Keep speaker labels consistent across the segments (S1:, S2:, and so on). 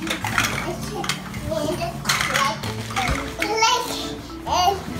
S1: like, like, like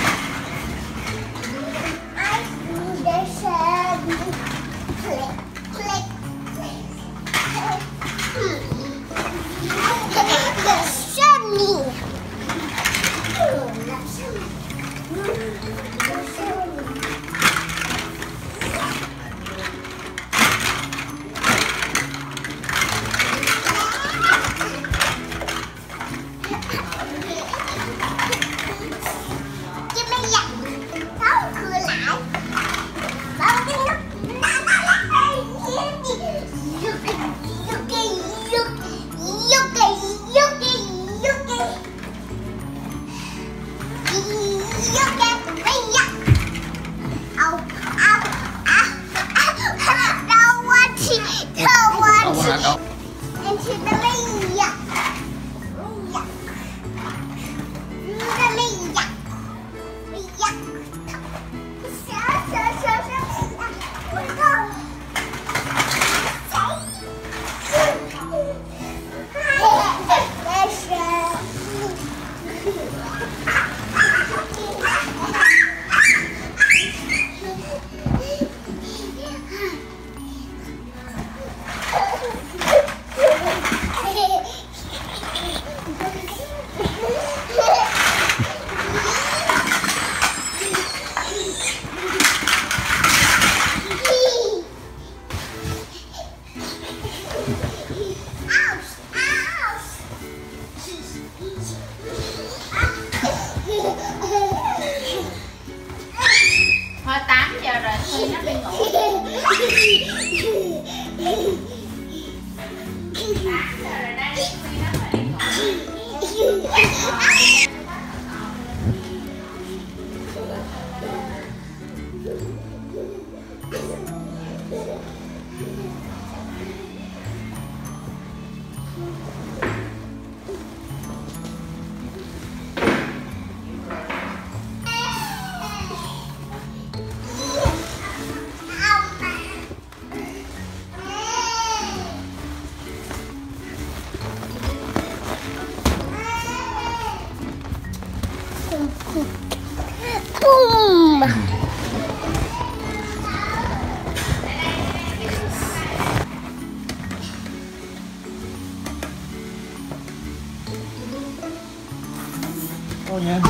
S1: 难的。天气的呀，累呀，小小小小，我操！Thank. Pum! Olha.